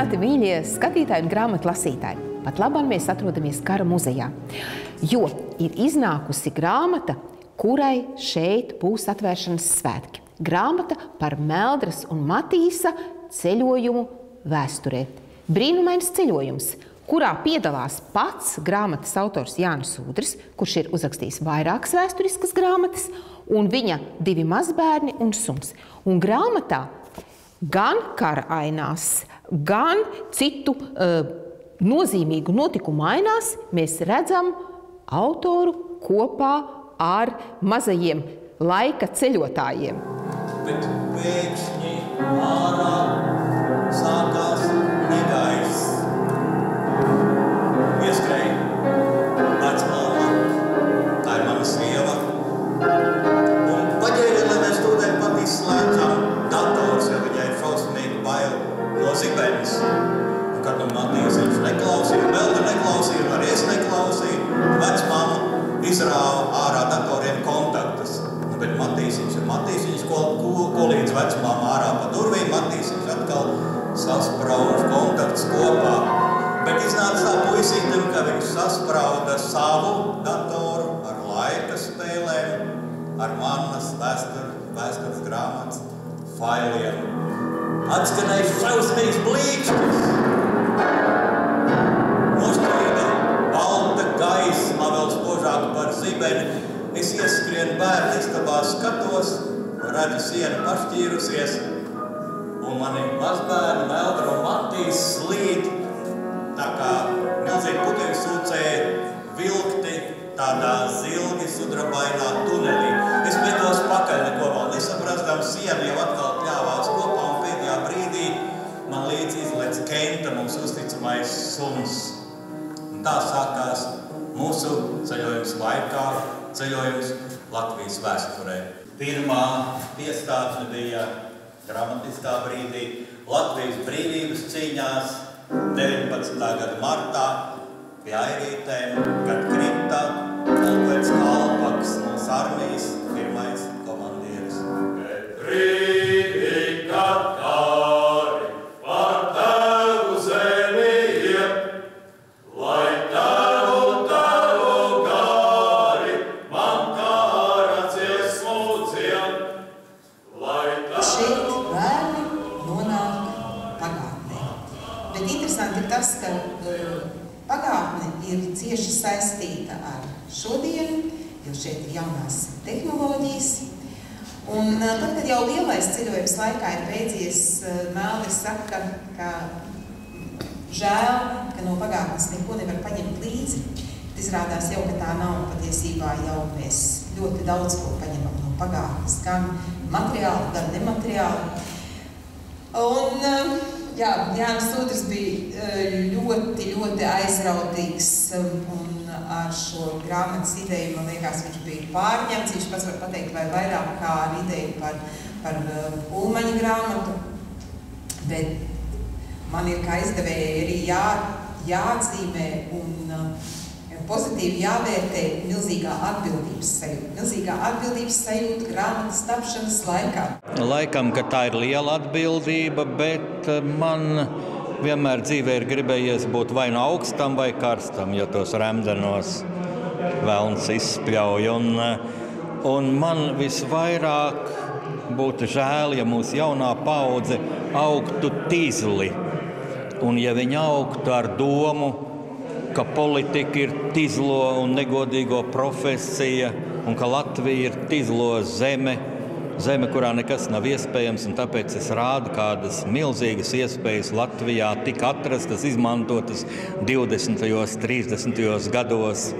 Sveicināti, mīļie skatītāji un grāmatu lasītāji! Pat labāk mēs atrodamies Kara muzejā, jo ir iznākusi grāmata, kurai šeit būs atvēršanas svētki. Grāmata par Meldras un Matīsa ceļojumu vēsturē. Brīnumains ceļojums, kurā piedalās pats grāmatas autors Jānis Udris, kurš ir uzrakstījis vairākas vēsturiskas grāmatas, un viņa divi mazbērni un suns. Un grāmatā gan kara ainās, gan citu uh, nozīmīgu notikumu ainās mēs redzam autoru kopā ar mazajiem laika ceļotājiem. Bet pēkšņi ārā sākās viņš sasprauda savu datoru ar laika spēlēm, ar vēstur, vēstures grāmatas failiem. Atskanēja šausmīgs blīkšķis. Nošķīda balta gaisma vēl spožāk par zibeni. Es ieskrienu bērnu istabā, skatos, redzu sienu pašķīrusies, un mani mazbērni Meldra un Matīs slīd tā kā tādā zilgi sudrabainā tunelī. Es metos pakaļ neko vēl nesaprastams, siena jau atkal pļāvās kopā un pēdējā brīdī man līdz izlec Kenta, mums uzticamais suns. Un tā sākās mūsu ceļojums laikā, ceļojums Latvijas vēsturē. Pirmā piestātne bija dramatiskā brīdī Latvijas brīvības cīņās 19. gada martā pie airītēm, kad krita Alberts Kalpaks, mūsu armijas pirmais komandieris. Brīdī, žēl, ka no pagātnes neko nevar paņemt līdzi. Bet izrādās jau, ka tā nav patiesībā jau mēs ļoti daudz ko paņemam no pagātnes, gan materiāli, gan nemateriāli. Un, um, jā, Jānis Udrs bija uh, ļoti, ļoti aizrautīgs um, un ar šo grāmatas ideju, man liekas, viņš bija pārņemts. Viņš pats var pateikt, vai vairāk kā ar ideju par, par uh, Ulmaņa grāmatu. Bet man ir kā izdevēja arī jā, jāatzīmē un uh, pozitīvi jāvērtē milzīgā atbildības sajūta. Milzīgā atbildības sajūta grāmatas tapšanas laikā. Laikam, ka tā ir liela atbildība, bet eh, man vienmēr dzīvē ir gribējies būt vai nu augstam, vai karstam, ja tos remdenos vēlns izspļauj. Un, eh, un man visvairāk būtu žēl, ja mūsu jaunā paudze augtu tīzli. Un ja viņi augtu ar domu, ka politika ir tīzlo un negodīgo profesija, un ka Latvija ir tīzlo zeme, zeme, kurā nekas nav iespējams, un tāpēc es rādu, kādas milzīgas iespējas Latvijā tika atrastas, izmantotas 20. un 30. gados.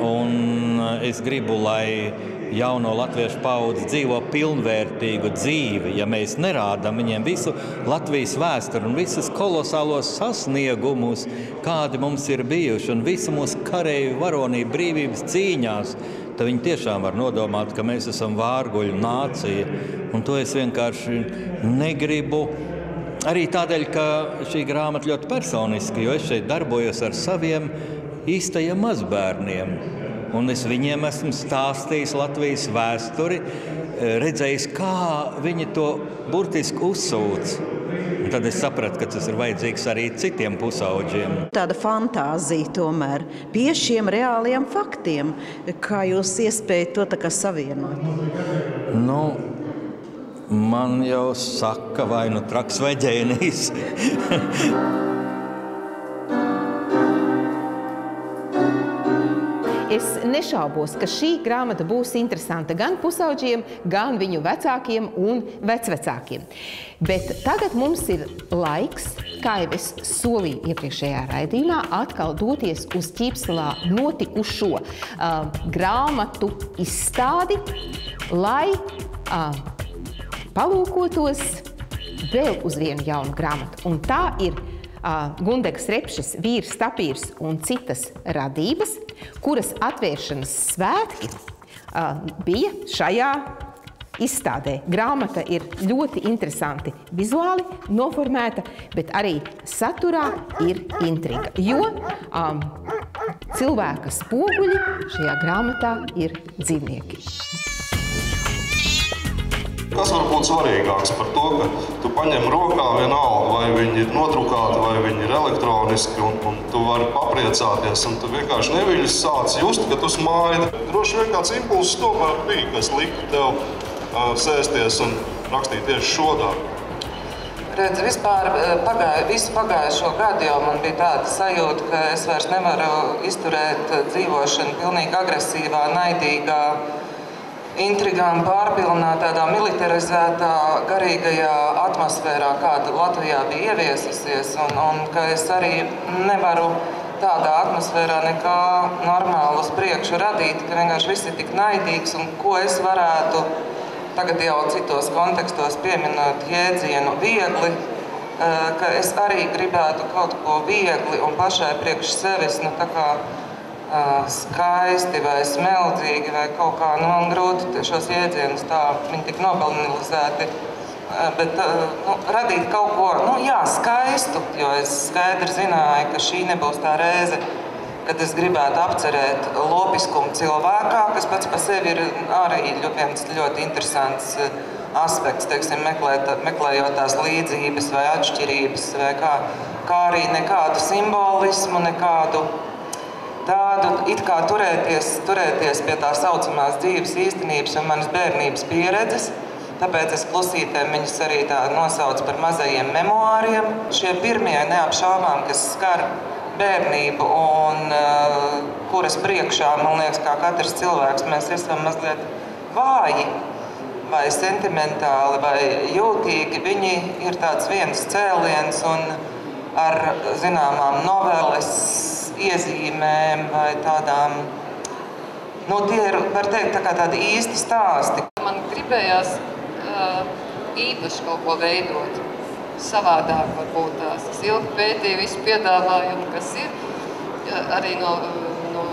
Un es gribu, lai jauno latviešu paudzi dzīvo pilnvērtīgu dzīvi, ja mēs nerādām viņiem visu Latvijas vēsturi un visus kolosālos sasniegumus, kādi mums ir bijuši, un visu mūsu kareivju varonību brīvības cīņās, tad viņi tiešām var nodomāt, ka mēs esam vārguļu nācija. Un to es vienkārši negribu. Arī tādēļ, ka šī grāmata ļoti personiski, jo es šeit darbojos ar saviem īstajiem mazbērniem. Un es viņiem esmu stāstījis Latvijas vēsturi, redzējis, kā viņi to burtiski uzsūc. Un tad es sapratu, ka tas ir vajadzīgs arī citiem pusauģiem. Tāda fantāzija tomēr pie šiem reāliem faktiem, kā jūs iespējat to savienot. Nu, man jau saka, vai nu traks vai ģēnijs. Es nešaubos, ka šī grāmata būs interesanta gan pusauģiem, gan viņu vecākiem un vecvecākiem. Bet tagad mums ir laiks, kā jau es solīju iepriekšējā raidījumā, atkal doties uz ķīpselā notikušo uh, grāmatu izstādi, lai uh, palūkotos vēl uz vienu jaunu grāmatu. Un tā ir Gundegas Repšas vīrs, tapīrs un citas radības, kuras atvēršanas svētki bija šajā izstādē. Grāmata ir ļoti interesanti vizuāli noformēta, bet arī saturā ir intriga. Jo um, cilvēka spoguļi šajā grāmatā ir dzīvnieki. Kas var būt svarīgāks par to, ka tu paņem rokā vienalga, vai viņi ir nodrukāti, vai viņi ir elektroniski, un, un tu vari papriecāties, un tu vienkārši neviļas sāc just, ka tu smaidi. Droši vien kāds impulss tomēr bija, kas lika tev uh, sēsties un rakstīt tieši šo darbu. Redz, vispār pagāju, visu pagājušo gadu jau man bija tāda sajūta, ka es vairs nevaru izturēt dzīvošanu pilnīgi agresīvā, naidīgā, intrigām pārpilnā, tādā militarizētā, garīgajā atmosfērā, kāda Latvijā bija ieviesusies, un, un ka es arī nevaru tādā atmosfērā nekā normālu uz priekšu radīt, ka vienkārši viss ir tik naidīgs, un ko es varētu tagad jau citos kontekstos pieminot jēdzienu viegli, ka es arī gribētu kaut ko viegli un pašai priekš sevis, nu tā kā skaisti vai smeldzīgi vai kaut kā nu, grūti šos jēdzienus tā, viņi tik nobanalizēti. Bet nu, radīt kaut ko nu, jā, skaistu, jo es skaidri zināju, ka šī nebūs tā reize, kad es gribētu apcerēt lopiskumu cilvēkā, kas pats par sevi ir arī viens ļoti interesants aspekts, teiksim, meklēt, meklējot tās līdzības vai atšķirības, vai kā, kā arī nekādu simbolismu, nekādu tādu it kā turēties, turēties pie tā saucamās dzīves īstenības un manas bērnības pieredzes. Tāpēc es klusītēm viņus arī tā nosaucu par mazajiem memoāriem. Šie pirmie neapšaubām, kas skar bērnību un uh, kuras priekšā, man liekas, kā katrs cilvēks, mēs esam mazliet vāji vai sentimentāli vai jūtīgi. Viņi ir tāds viens cēliens un ar zināmām noveles iezīmēm vai tādām. Nu, tie ir, var teikt, tā kā tādi īsti stāsti. Man gribējās uh, īpaši kaut ko veidot. Savādāk varbūt tās. Es ilgi pētīju visu piedāvājumu, kas ir. Arī no, no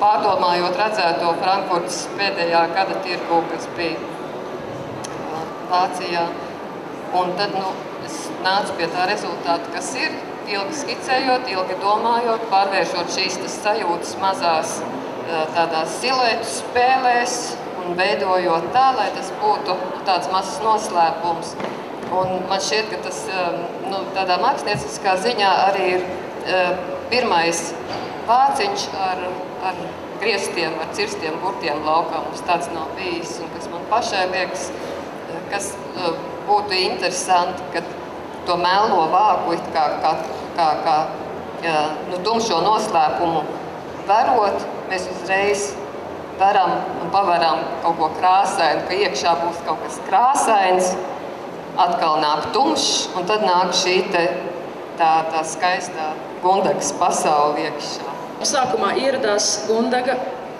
pārdomājot redzēto Frankfurtas pēdējā gada tirgu, kas bija Vācijā. Un tad nu, es nācu pie tā rezultāta, kas ir ilgi skicējot, ilgi domājot, pārvēršot šīs sajūtas mazās tādās siluetu spēlēs un veidojot tā, lai tas būtu tāds mazs noslēpums. Un man šķiet, ka tas nu, tādā mākslinieckā ziņā arī ir pirmais vāciņš ar, ar griestiem, ar cirstiem burtiem laukā. Mums tāds nav bijis, un kas man pašai liekas, kas būtu interesanti, kad to melno vāku kā, kā, kā, kā jā, nu, tumšo noslēpumu verot, mēs uzreiz veram un pavaram kaut ko krāsainu, ka iekšā būs kaut kas krāsains, atkal nāk tumšs, un tad nāk šī te, tā, tā skaistā Gundagas pasauli iekšā. Sākumā ieradās Gundaga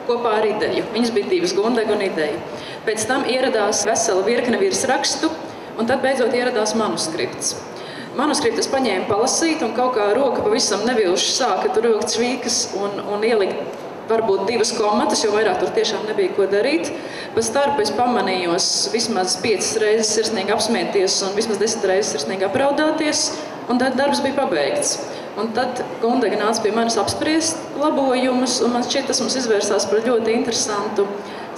kopā ar ideju. Viņas bija divas Gundaga un ideja. Pēc tam ieradās vesela virkne virsrakstu, un tad beidzot ieradās manuskripts. Manuskriptu es paņēmu palasīt, un kaut kā roka pavisam nevilši sāka tur vilkt svīkas un, un ielikt varbūt divas komatas, jo vairāk tur tiešām nebija ko darīt. Pēc starp es pamanījos vismaz piecas reizes sirsnīgi apsmieties un vismaz desmit reizes sirsnīgi apraudāties, un tad darbs bija pabeigts. Un tad Gundega nāca pie manis apspriest labojumus, un man šķiet, tas mums izvērsās par ļoti interesantu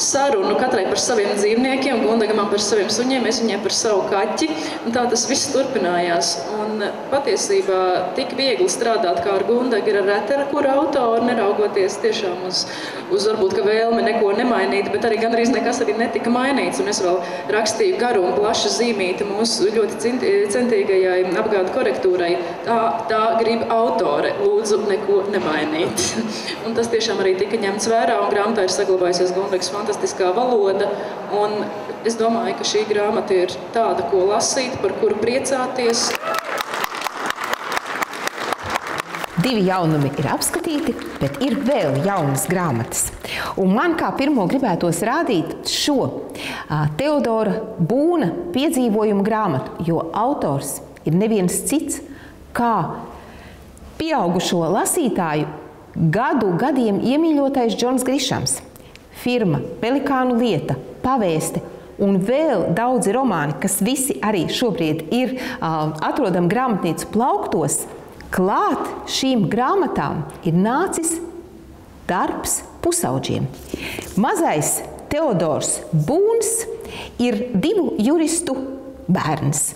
sarunu katrai par saviem dzīvniekiem, Gundagamam par saviem suņiem, es viņai par savu kaķi. Un tā tas viss turpinājās. Un patiesībā tik viegli strādāt kā ar Gundagu ir ar retera, kura autoru, neraugoties tiešām uz, uz varbūt, ka vēlmi neko nemainīt, bet arī gandrīz nekas arī netika mainīts. Un es vēl rakstīju garu un plašu zīmīti mūsu ļoti centīgajai apgādu korektūrai. Tā, tā grib autore, lūdzu, neko nemainīt. un tas tiešām arī tika ņemts vērā, un grāmatā ir saglabājusies Gundags fantastiskā valoda. Un es domāju, ka šī grāmata ir tāda, ko lasīt, par kuru priecāties. Divi jaunumi ir apskatīti, bet ir vēl jaunas grāmatas. Un man kā pirmo gribētos rādīt šo Teodora Būna piedzīvojumu grāmatu, jo autors ir neviens cits kā pieaugušo lasītāju gadu gadiem iemīļotais Džons Grišams firma, Pelikānu lieta, pavēste un vēl daudzi romāni, kas visi arī šobrīd ir atrodami grāmatnīcu plauktos, klāt šīm grāmatām ir nācis darbs pusauģiem. Mazais Teodors Būns ir divu juristu bērns.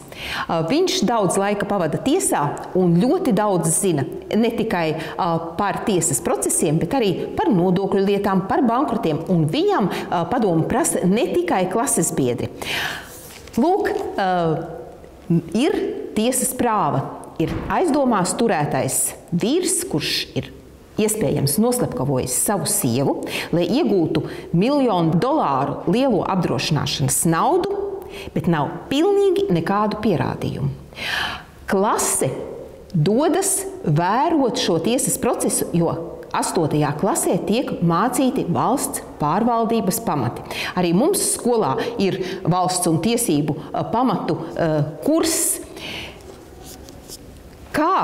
Viņš daudz laika pavada tiesā un ļoti daudz zina ne tikai par tiesas procesiem, bet arī par nodokļu lietām, par bankrotiem. Un viņam padomu prasa ne tikai klases biedri. Lūk, ir tiesas prāva, ir aizdomās turētais vīrs, kurš ir iespējams noslepkavojis savu sievu, lai iegūtu miljonu dolāru lielo apdrošināšanas naudu bet nav pilnīgi nekādu pierādījumu. Klase dodas vērot šo tiesas procesu, jo 8. klasē tiek mācīti valsts pārvaldības pamati. Arī mums skolā ir valsts un tiesību pamatu kurs. Kā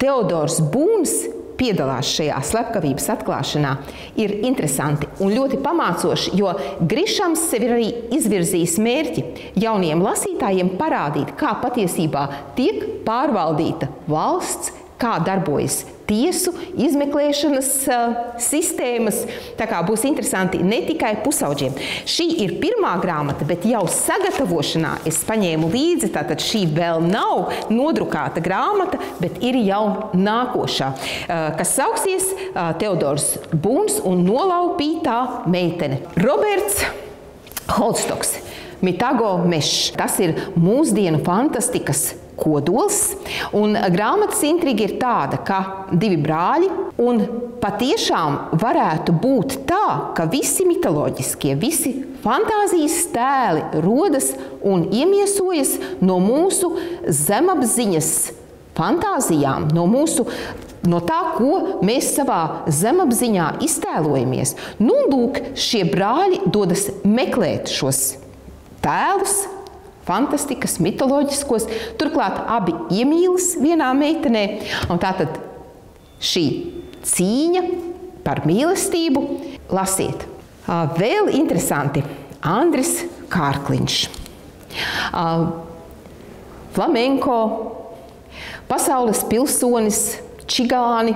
Teodors Būns piedalās šajā slepkavības atklāšanā, ir interesanti un ļoti pamācoši, jo Grišams sev ir arī izvirzījis mērķi jauniem lasītājiem parādīt, kā patiesībā tiek pārvaldīta valsts, kā darbojas tiesu izmeklēšanas uh, sistēmas. Tā kā būs interesanti ne tikai pusauģiem. Šī ir pirmā grāmata, bet jau sagatavošanā es paņēmu līdzi. Tātad šī vēl nav nodrukāta grāmata, bet ir jau nākošā, uh, kas sauksies uh, Teodors Būns un nolaupītā meitene. Roberts Holstoks. Mitago Mešs. Tas ir mūsdienu fantastikas kodols. Un grāmatas intriga ir tāda, ka divi brāļi un patiešām varētu būt tā, ka visi mitoloģiskie, visi fantāzijas tēli rodas un iemiesojas no mūsu zemapziņas fantāzijām, no mūsu no tā, ko mēs savā zemapziņā iztēlojamies. Nu, lūk, šie brāļi dodas meklēt šos tēlus, fantastikas, mitoloģiskos. Turklāt abi iemīlas vienā meitenē. Tātad šī cīņa par mīlestību lasiet. Vēl interesanti Andris Kārkliņš. Flamenko, pasaules pilsonis, čigāni,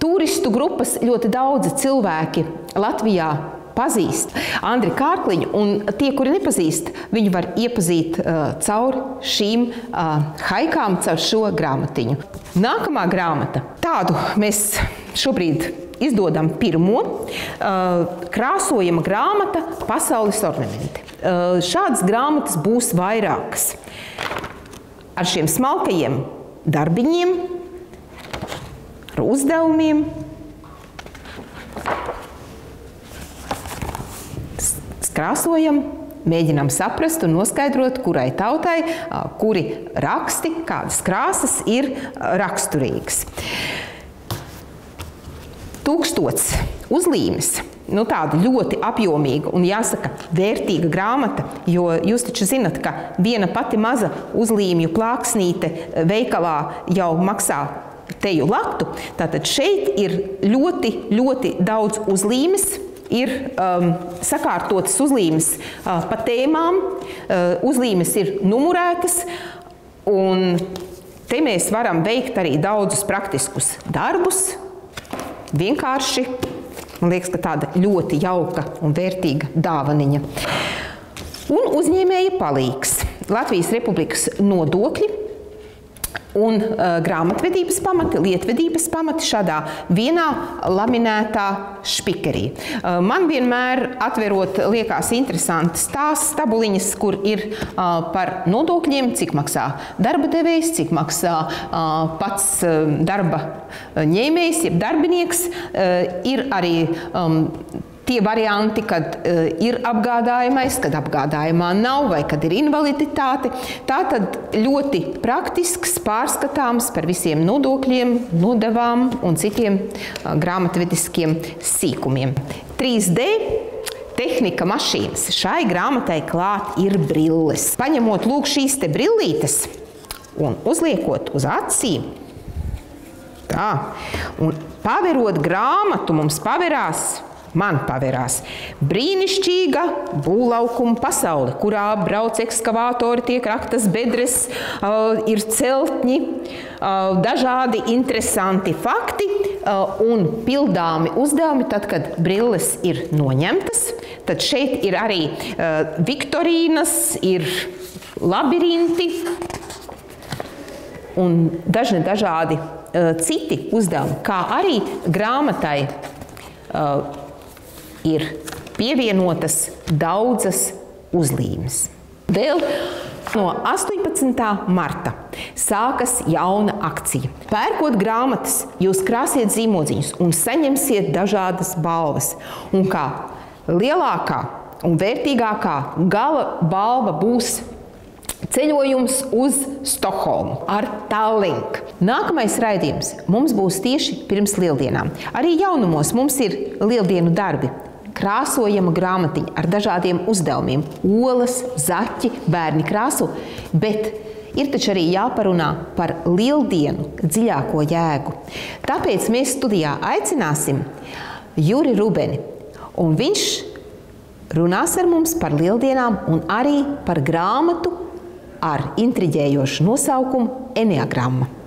turistu grupas ļoti daudzi cilvēki Latvijā pazīst Andriu Kārkliņu, un tie, kuri nepazīst, viņu var iepazīt uh, caur šīm uh, haikām, caur šo grāmatiņu. Nākamā grāmata. Tādu mēs šobrīd izdodam pirmo uh, krāsojama grāmata Pasaules ornamenti. Uh, šādas grāmatas būs vairākas. Ar šiem smalkajiem darbiņiem, ar uzdevumiem, krāsojam, mēģinām saprast un noskaidrot, kurai tautai, kuri raksti, kādas krāsas ir raksturīgas. Tūkstots uzlīmes. Nu, tāda ļoti apjomīga un jāsaka, vērtīga grāmata. Jo jūs taču zinat, ka viena pati maza uzlīmju plāksnīte veikalā jau maksā teju latu. Tātad šeit ir ļoti, ļoti daudz uzlīmes ir um, sakārtotas uzlīmes uh, pa tēmām, uh, uzlīmes ir numurētas, un te mēs varam veikt arī daudzus praktiskus darbus, vienkārši Man liekas, ka tāda ļoti jauka un vērtīga dāvaniņa. Un uzņēmēja palīgs. Latvijas Republikas nodokļi un uh, grāmatvedības pamati, lietvedības pamati šādā vienā laminētā špikerī. Uh, man vienmēr atverot liekas interesantas tās tabuliņas, kur ir uh, par nodokļiem, cik maksā darba devējs, cik maksā uh, pats uh, darba ņēmējs, jeb darbinieks. Uh, ir arī um, tie varianti, kad uh, ir apgādājamais, kad apgādājumā nav vai kad ir invaliditāte. Tā tad ļoti praktisks, pārskatāms par visiem nodokļiem, nodevām un citiem uh, grāmatvediskiem sīkumiem. 3D tehnika mašīnas. Šai grāmatai klāt ir brilles. Paņemot lūk šīs te brillītes un uzliekot uz acīm, tā, un paverot grāmatu, mums paverās Man pavērās brīnišķīga būvlaukuma pasaule, kurā brauc ekskavātori, tiek raktas bedres, uh, ir celtņi, uh, dažādi interesanti fakti uh, un pildāmi uzdevumi. Tad, kad brilles ir noņemtas, tad šeit ir arī viktorīnas, ir labirinti un dažni dažādi citi uzdevumi, kā arī grāmatai. Ir pievienotas daudzas uzlīmes. Vēl no 18. marta sākas jauna akcija. Pērkot grāmatas, jūs krāsiet zīmodziņus un saņemsiet dažādas balvas. Un kā lielākā un vērtīgākā gala balva būs Ceļojums uz Stokholmu ar Tallink. Nākamais raidījums mums būs tieši pirms lieldienām. Arī jaunumos mums ir lieldienu darbi krāsojama grāmatiņa ar dažādiem uzdevumiem - olas, zaķi, bērni krāsu, bet ir taču arī jāparunā par lieldienu dziļāko jēgu. Tāpēc mēs studijā aicināsim Juri Rubeni, un viņš runās ar mums par lieldienām un arī par grāmatu ar intriģējošu nosaukumu Enneagramma.